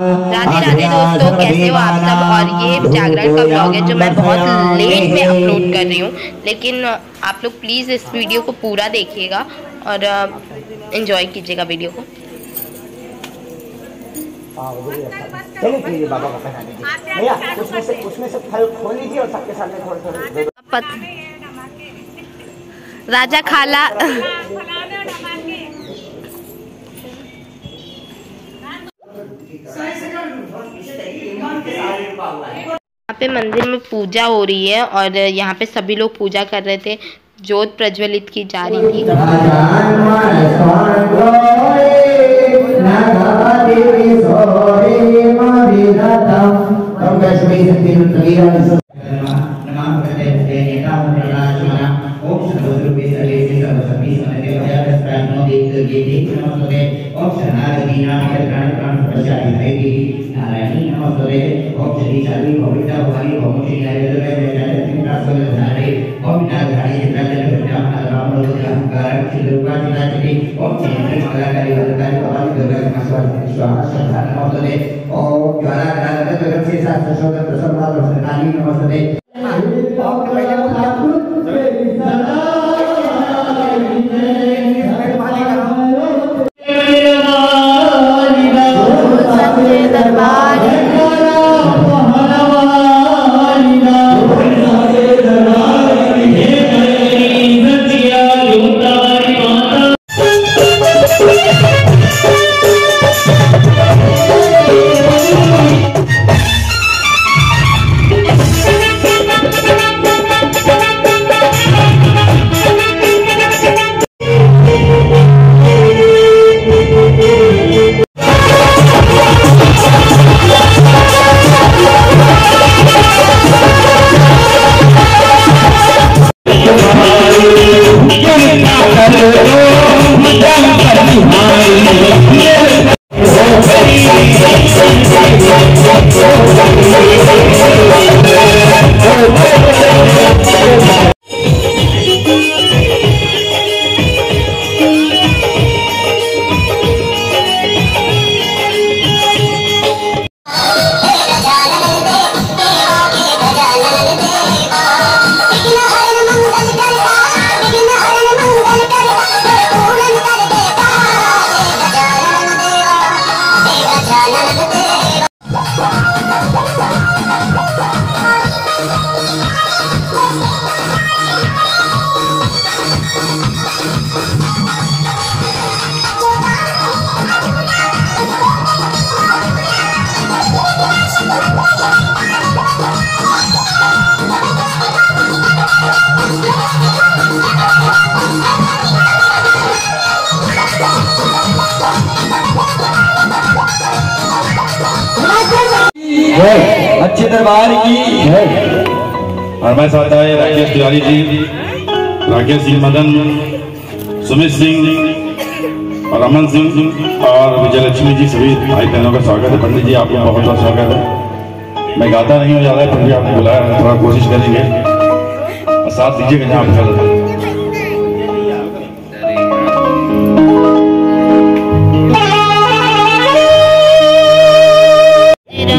राधे राधे दोस्तों कैसे हो आप सब? और ये जागरण का ब्लॉग है जो मैं बहुत लेट में अपलोड कर रही हूँ। लेकिन आप लोग प्लीज़ इस वीडियो को पूरा देखिएगा और इन्जॉय कीजिएगा वीडियो को। उसमें से उसमें से फल खोल लीजिए और सबके सामने दो। पत राजा खाला। यहाँ पे मंदिर में पूजा हो रही है और यहाँ पे सभी लोग पूजा कर रहे थे जोत प्रज्वलित की जा रही थी नमस्ते दरबार अच्छे दरबार की। और मैं साथ आए राकेश तिवारी जी राकेश सिंह मदन सुमित सिंह और अमन सिंह और विजयलक्ष्मी जी सभी भाई बहनों का स्वागत है। पंडित जी आपका बहुत बहुत स्वागत है। मैं गाता नहीं हूँ ज़्यादा फिर भी आपने बुलाया थोड़ा कोशिश करेंगे। साथ दीजिएगा जहाँ आप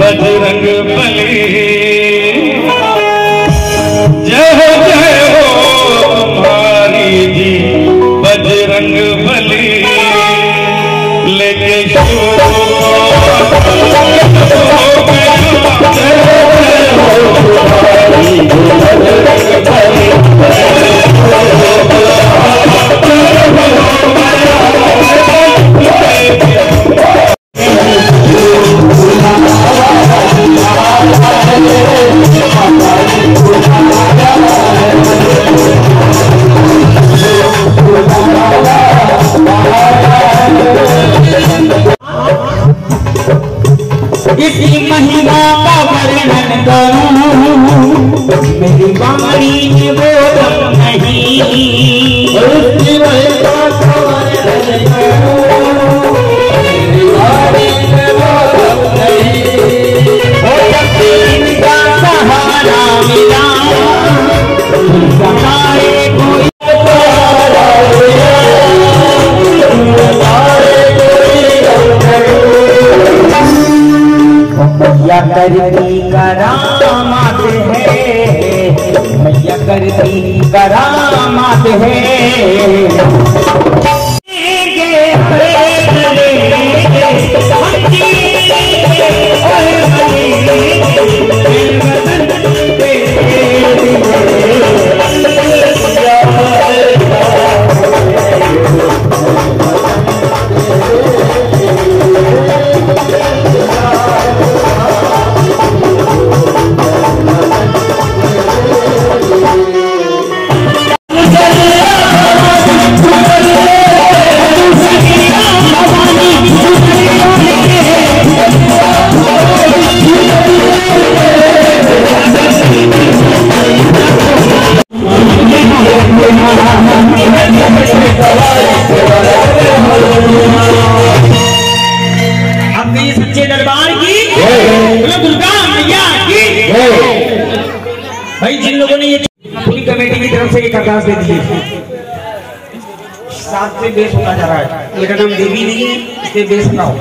बजरंग बली। जय हो जय हो तुम्हारी जी बजरंग बली। लेके इसी मेरी बाणी में वो दम नहीं उसकी महिमा करूँ मेरी बाणी में वो दम नहीं। वो यकीन का सहारा मिला। सहारे कोई सहारे करती करामात है मैया करामत है एक अरदास दे साथ से बेस होता जा रहा है। लेकिन नाम देवी नहीं है इसलिए बेस का हो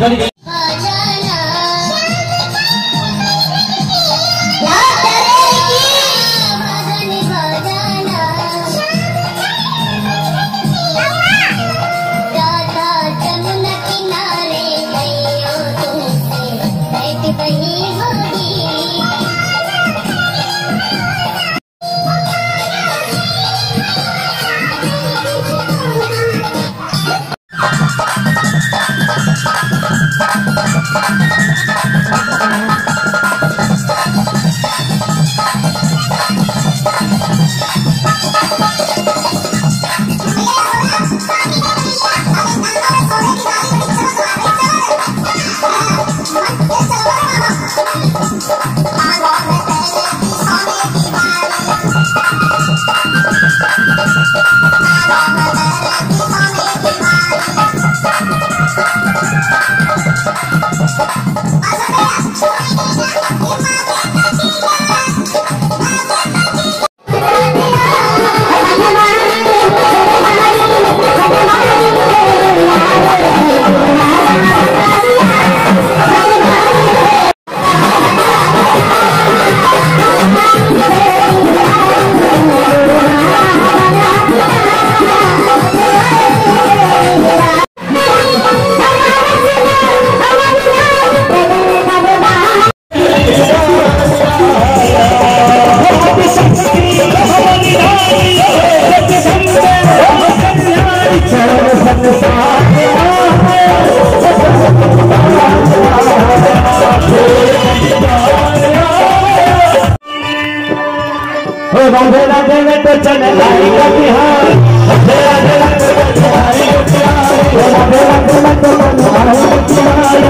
Somebody राधे राधे तो चले आएगा बिहार। राधे राधे तो चले आएगा बिहार राधे राधे तो चले आएगा बिहार।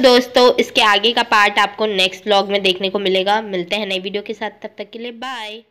दोस्तों, इसके आगे का पार्ट आपको नेक्स्ट ब्लॉग में देखने को मिलेगा। मिलते हैं नई वीडियो के साथ। तब तक के लिए बाय